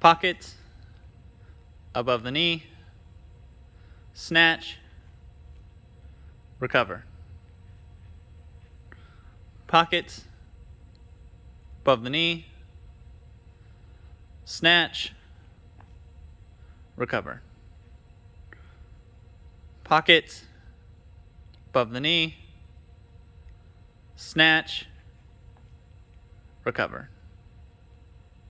Pockets above the knee, snatch, recover. Pockets above the knee, snatch, recover. Pockets above the knee, snatch, recover.